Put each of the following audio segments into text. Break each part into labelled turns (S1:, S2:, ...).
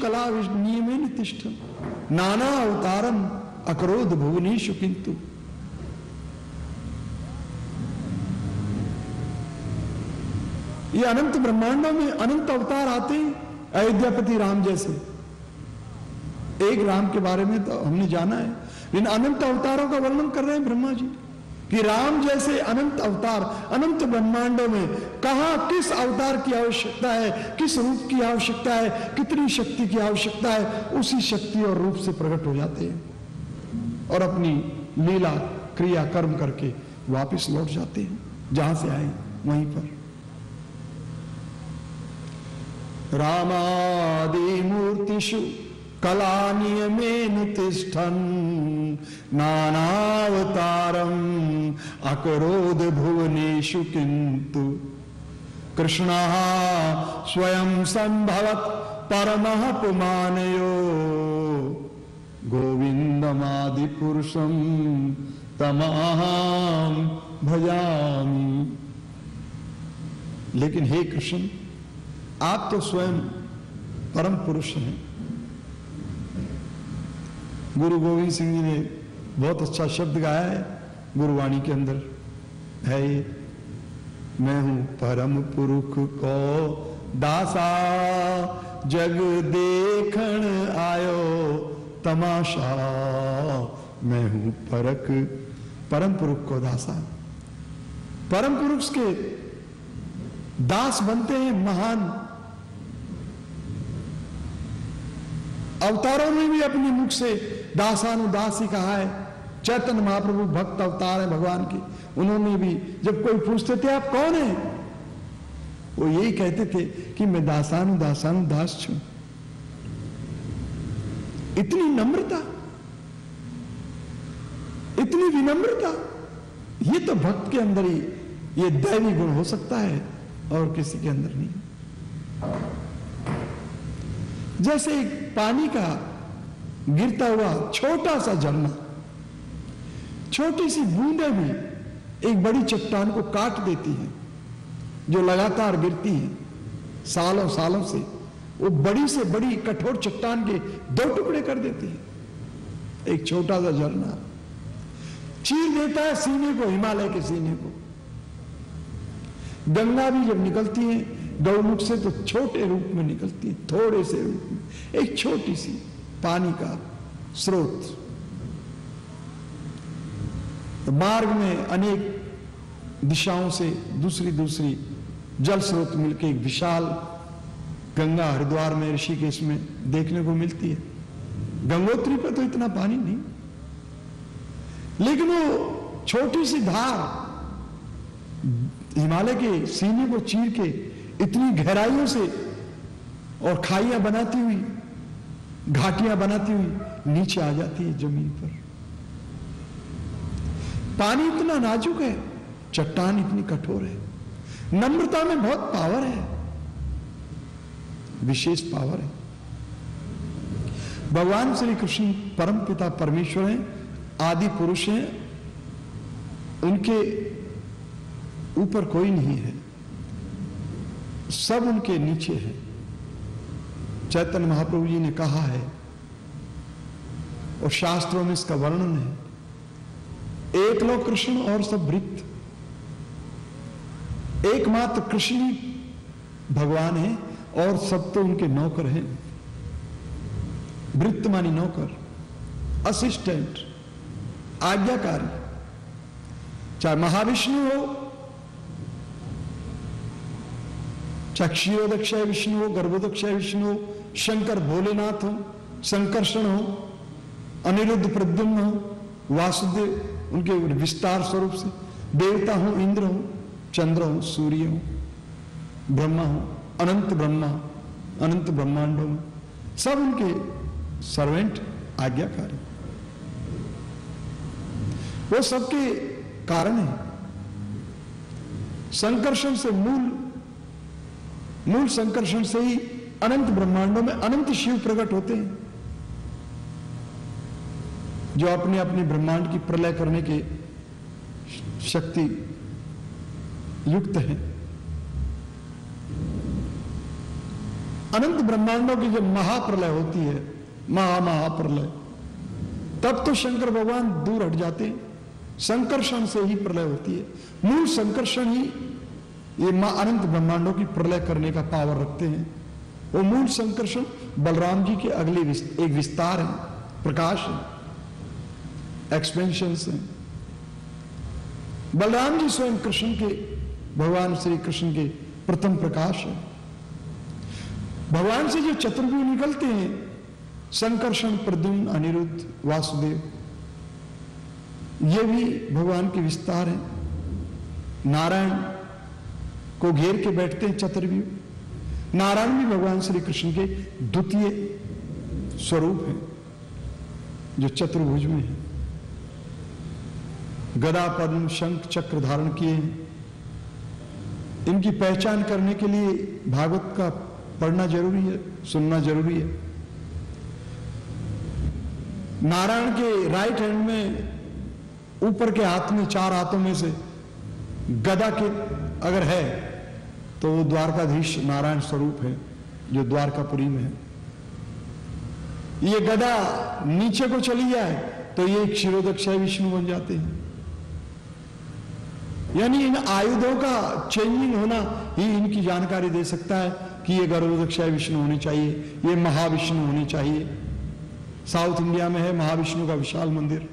S1: कला नियमेन तिष्ठ नाना अवतारम अक्रोध भुवनेशु किंतु ये अनंत ब्रह्मांडों में अनंत अवतार आते अयोध्यापति राम जैसे। एक राम के बारे में तो हमने जाना है। लेकिन अनंत अवतारों का वर्णन कर रहे हैं ब्रह्मा जी। कि राम जैसे अनंत अवतार, अनंत ब्रह्मांडों में कहा किस अवतार की आवश्यकता है, किस रूप की आवश्यकता है, कितनी शक्ति की आवश्यकता है, उसी शक्ति और रूप से प्रकट हो जाते हैं और अपनी लीला, क्रिया, कर्म करके वापस लौट जाते हैं, जहाँ से आए, वहीं पर। रामादि मूर्तिषु कला नियमेन तिष्ठन नानावतारम अकरोध भुवनेशु किंतु कृष्ण स्वयं संभवत परम पुमानयो। गोविंदमादि पुरुषम तमाम भजामी। लेकिन हे कृष्ण, आप तो स्वयं परम पुरुष हैं। गुरु गोविंद सिंह जी ने बहुत अच्छा शब्द गाया है, गुरुवाणी के अंदर। है ये। मैं हूँ परम पुरुख को दासा, जग देखण आयो तमाशा। मैं हूँ परक परम पुरुष को दासा। परम पुरुष के दास बनते हैं महान। अवतारों में भी अपने मुख से दासानुदास ही कहा है? चैतन्य महाप्रभु भक्त अवतार है भगवान के। उन्होंने भी जब कोई पूछते थे, आप कौन है? वो यही कहते थे कि मैं दासानु दासानु दास छू। इतनी नम्रता, इतनी विनम्रता, ये तो भक्त के अंदर ही, ये दैवी गुण हो सकता है और किसी के अंदर नहीं। जैसे पानी का गिरता हुआ छोटा सा झरना छोटी सी बूंदे भी एक बड़ी चट्टान को काट देती है, जो लगातार गिरती है, सालों सालों से। वो बड़ी से बड़ी कठोर चट्टान के दो टुकड़े कर देती है। एक छोटा सा झरना चीर देता है सीने को, हिमालय के सीने को। गंगा भी जब निकलती है, गौमुख से तो छोटे रूप में निकलती है, थोड़े से रूप में। एक छोटी सी पानी का स्रोत। तो मार्ग में अनेक दिशाओं से दूसरी दूसरी जल स्रोत मिलकर एक विशाल गंगा हरिद्वार में, ऋषिकेश में देखने को मिलती है। गंगोत्री पर तो इतना पानी नहीं। लेकिन वो छोटी सी धार हिमालय के सीने को चीर के इतनी गहराइयों से और खाइया बनाती हुई घाटियाँ बनाती हुई नीचे आ जाती है ज़मीन पर। पानी इतना नाजुक है, चट्टान इतनी कठोर है। नम्रता में बहुत पावर है। विशेष पावर है। भगवान श्री कृष्ण परम पिता परमेश्वर हैं, आदि पुरुष हैं। उनके ऊपर कोई नहीं है। सब उनके नीचे है। चैतन्य महाप्रभु जी ने कहा है, और शास्त्रों में इसका वर्णन है, एक लोग कृष्ण और सब वृत्त। एकमात्र कृष्ण ही भगवान है, और सब तो उनके नौकर हैं। वृत्त मानी नौकर, असिस्टेंट, आज्ञाकारी, चाहे महाविष्णु हो, चाहे क्षीरोदक्षय विष्णु हो, गर्भोदक्षय विष्णु हो शंकर भोलेनाथ हो संकर्षण हो, अनिरुद्ध प्रद्युम्न हो, वासुदेव, उनके विस्तार स्वरूप से, देवता हो, इंद्र हो, चंद्र हो, सूर्य हो, ब्रह्मा हो, अनंत ब्रह्मा, अनंत ब्रह्मांडों में, सब उनके सर्वेंट आज्ञाकारी। वो सबके कारण है। संकर्षण से मूल मूल संकर्षण से ही अनंत ब्रह्मांडों में अनंत शिव प्रकट होते हैं, जो अपने अपने ब्रह्मांड की प्रलय करने के शक्ति युक्त हैं। अनंत ब्रह्मांडों की जब महाप्रलय होती है, महा महाप्रलय, तब तो शंकर भगवान दूर हट जाते हैं। संकर्षण से ही प्रलय होती है। मूल संकर्षण ही ये माँ अनंत ब्रह्मांडों की प्रलय करने का पावर रखते हैं। वो मूल संकर्षण बलराम जी के अगले एक विस्तार है, प्रकाश है एक्सपेंशन है। बलराम जी स्वयं कृष्ण के, भगवान श्री कृष्ण के प्रथम प्रकाश है। भगवान से जो चतुर्व्यूह निकलते हैं, संकर्षण, प्रद्युम्न, अनिरुद्ध, वासुदेव, ये भी भगवान के विस्तार है। नारायण को घेर के बैठते हैं चतुर्व्यूह नारायण भी भगवान श्री कृष्ण के द्वितीय स्वरूप है, जो चतुर्भुज में है। गदा, पद्म, शंख, चक्र धारण किए हैं। इनकी पहचान करने के लिए भागवत का पढ़ना ज़रूरी है, सुनना ज़रूरी है। नारायण के राइट हैंड में, ऊपर के हाथ में, चार हाथों में से गदा के अगर है तो वो द्वारकाधीश नारायण स्वरूप है, जो द्वारकापुरी में है। ये गदा नीचे को चली जाए तो ये क्षीरोदक्षय विष्णु बन जाते हैं। यानी इन आयुधों का चेंजिंग होना ही इनकी जानकारी दे सकता है कि ये गर्भोदक्षय विष्णु होने चाहिए, ये महाविष्णु होने चाहिए। साउथ इंडिया में है महाविष्णु का विशाल मंदिर।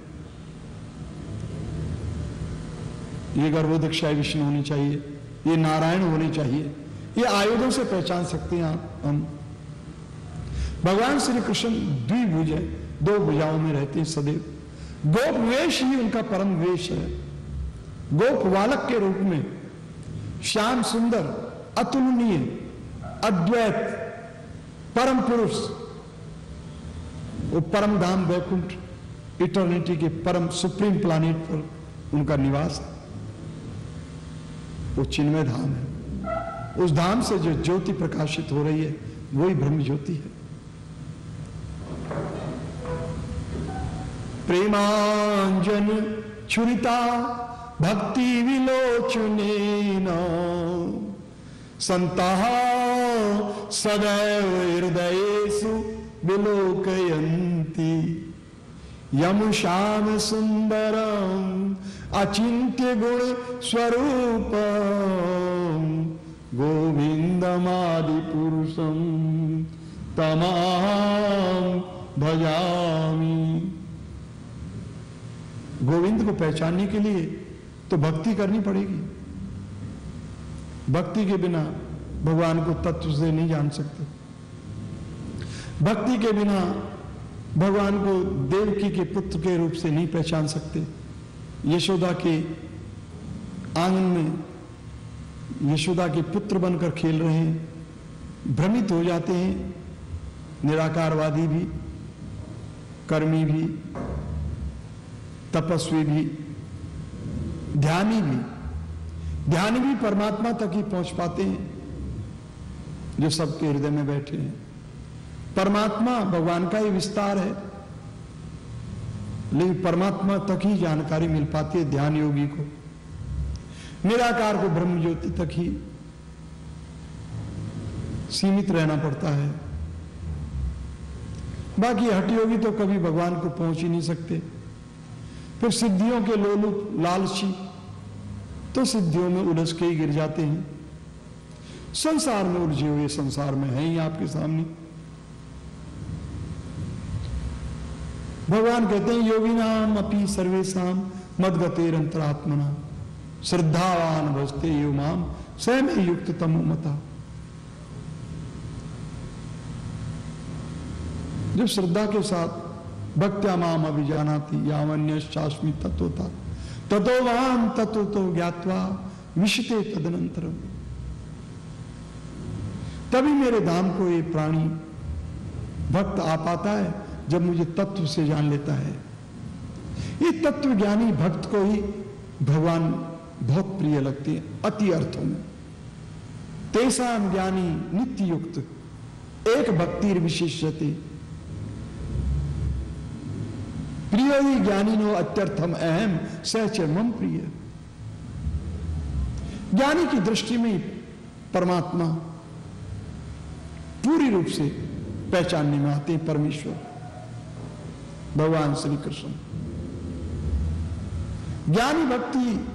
S1: ये गर्भोदक्षय विष्णु होनी चाहिए। ये नारायण होने चाहिए। ये आयुधों से पहचान सकते हैं आप, हम। भगवान श्री कृष्ण द्विभुज है, दो भुजाओं में रहते हैं सदैव। गोप वेश ही उनका परम वेश है। गोप बालक के रूप में श्याम सुंदर, अतुलनीय, अद्वैत, परम पुरुष, वो परम धाम वैकुंठ इटर्निटी के परम सुप्रीम प्लानिट पर उनका निवास है वो चिन्मय धाम है। उस धाम से जो ज्योति प्रकाशित हो रही है, वही ब्रह्म ज्योति है। प्रेमांजन छुरिता, भक्ति विलोचने संता सदैव हृदयेशु विलोकयंती यम श्याम सुंदर अचिंत्य गुण स्वरूप गोविंदमादि पुरुषम तमाम भजामी। गोविंद को पहचानने के लिए तो भक्ति करनी पड़ेगी। भक्ति के बिना भगवान को तत्व से नहीं जान सकते। भक्ति के बिना भगवान को देवकी के पुत्र के रूप से नहीं पहचान सकते। यशोदा के आँगन में यशोदा के पुत्र बनकर खेल रहे हैं, भ्रमित हो जाते हैं, निराकारवादी भी, कर्मी भी, तपस्वी भी, ध्यानी भी ध्यानी भी परमात्मा तक ही पहुँच पाते हैं, जो सबके हृदय में बैठे हैं। परमात्मा भगवान का ही विस्तार है। लेकिन परमात्मा तक ही जानकारी मिल पाती है ध्यान योगी को। निराकार को ब्रह्म ज्योति तक ही सीमित रहना पड़ता है। बाकी हट योगी तो कभी भगवान को पहुँच ही नहीं सकते। फिर सिद्धियों के लोलुप लालची तो सिद्धियों में उलझ के ही गिर जाते हैं। संसार में उलझे हुए संसार में है ही आपके सामने। भगवान कहते हैं, योगी नाम अपनी सर्वेशा मदगतेर अंतरात्मना श्रद्धावान भजते यो माम स्वयं युक्त तमो मता। जो श्रद्धा के साथ भक्त्या माम अभिजानाति यावन्य शाश्मी तत्वता ततो वाम तत्व तो ज्ञातवा विषते तदनंतर तभी मेरे धाम को ये प्राणी भक्त आ पाता है जब मुझे तत्व से जान लेता है। ये तत्व ज्ञानी भक्त को ही भगवान बहुत प्रिय लगते हैं, अति अर्थों में। तेसा ज्ञानी नित्य युक्त एक भक्ति विशेषते। प्रिय ही ज्ञानी नो अत्यर्थम अहम सहच मम प्रिय। ज्ञानी की दृष्टि में परमात्मा
S2: पूरी रूप से पहचानने में आते हैं परमेश्वर। भगवान श्री कृष्ण। ज्ञानी भक्ति।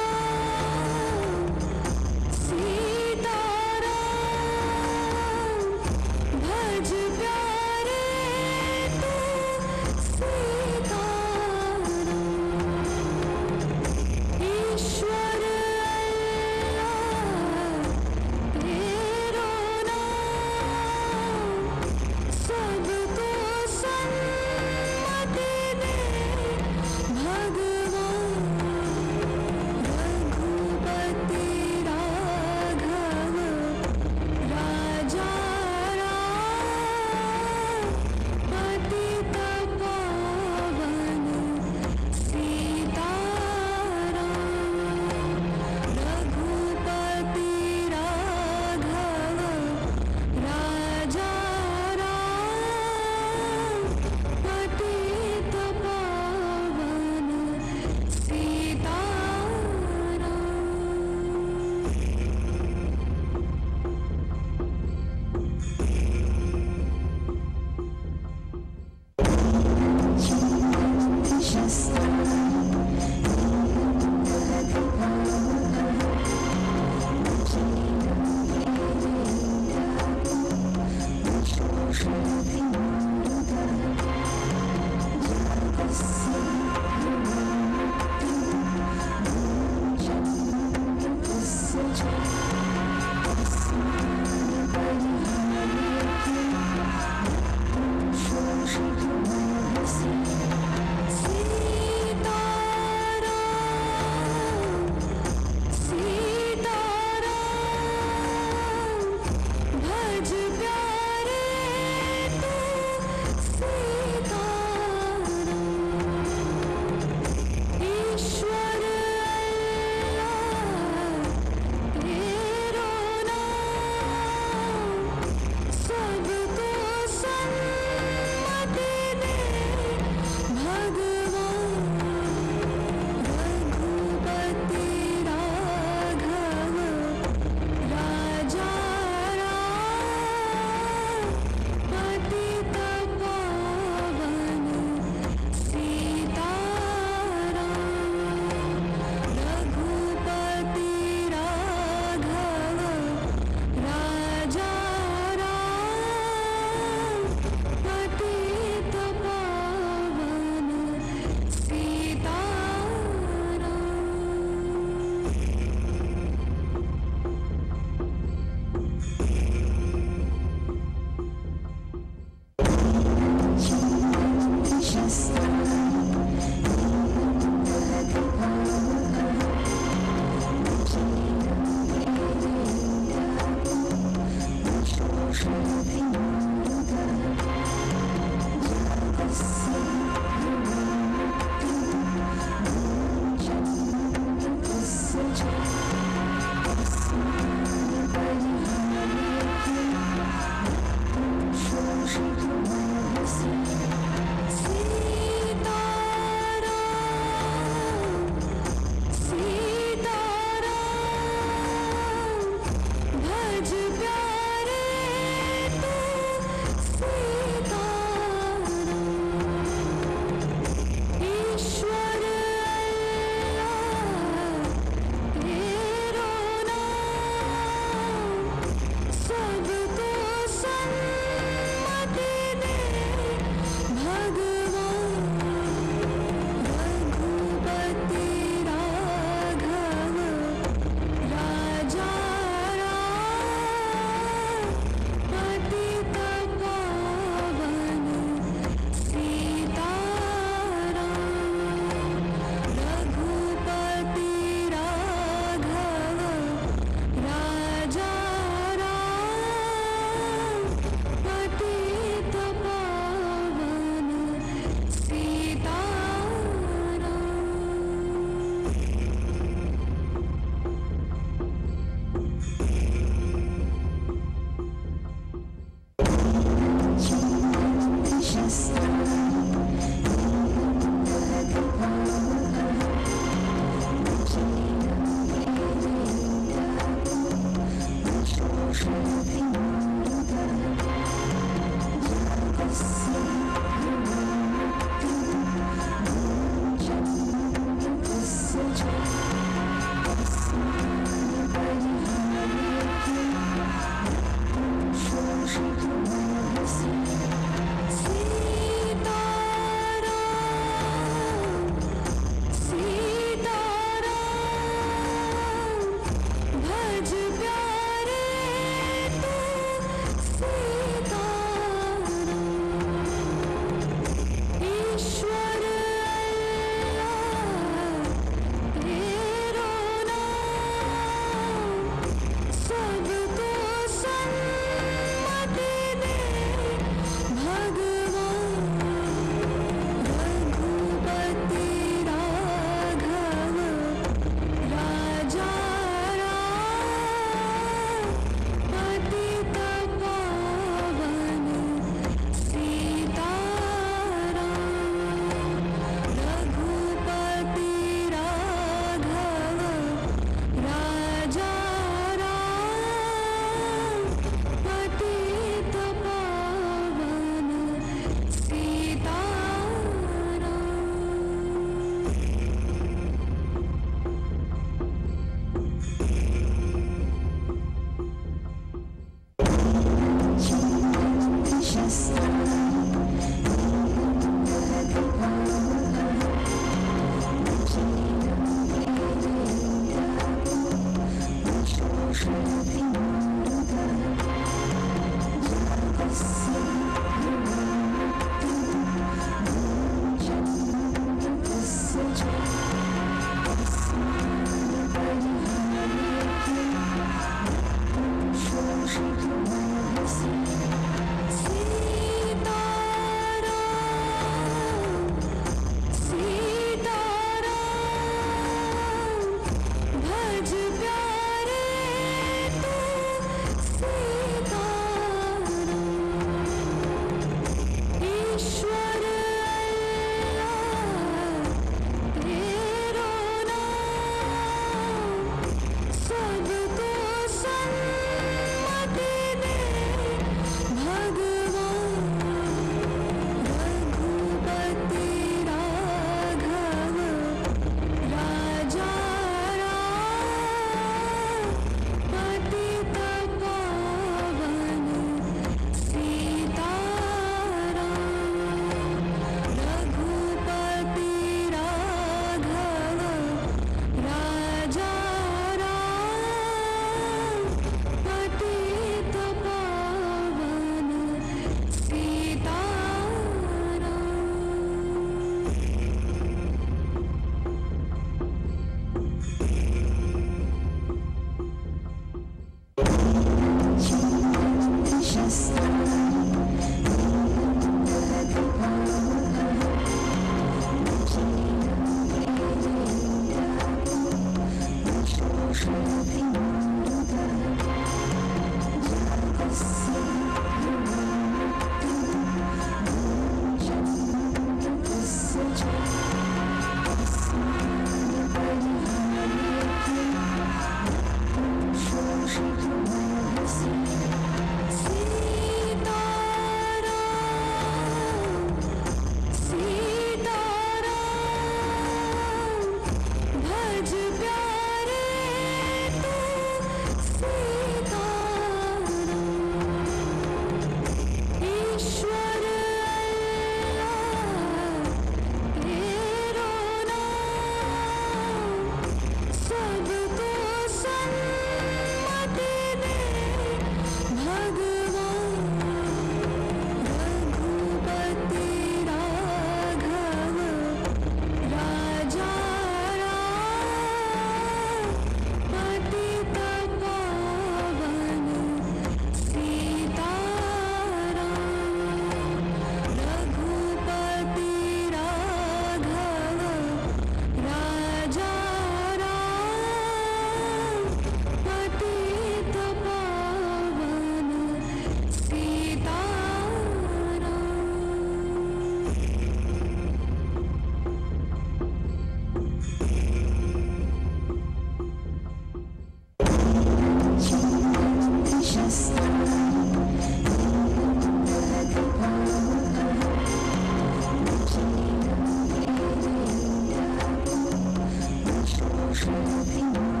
S3: Sim.